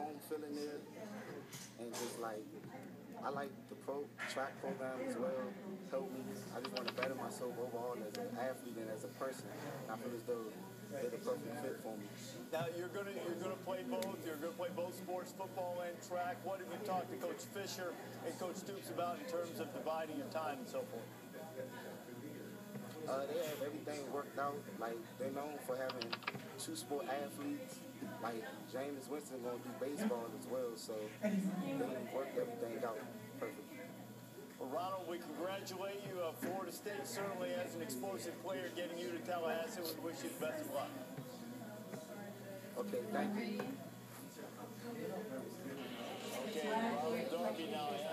home feeling there, and just like I like the pro track program as well. Helped me. I just want to better myself overall as an athlete and as a person. I feel as though they're the perfect fit for me. Now you're gonna you're gonna play both. You're gonna play both sports, football and track. What have you talked to Coach Fisher and Coach Stoops about in terms of dividing your time and so forth? Uh, they have everything worked out. Like they're known for having two sport athletes. Like Jameis Winston gonna do baseball as well, so they worked everything out perfectly. Well, Ronald, we congratulate you. Uh, Florida State certainly as an explosive player getting you to Tallahassee. We wish you the best of luck. Okay, thank you. Okay, Ronald Darby now has his game.